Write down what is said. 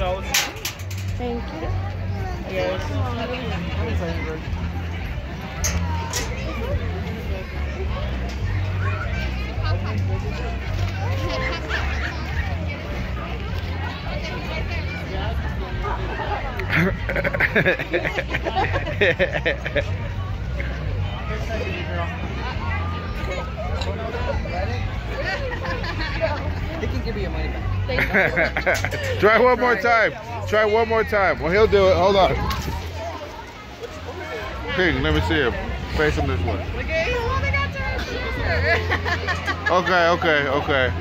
$2. Thank you. Yes. they can give me your money back. Try one more time. Try one more time. Well, he'll do it. Hold on. King, let me see him. Face him this way. Look at he's holding on to her shoulder. Okay, okay, okay.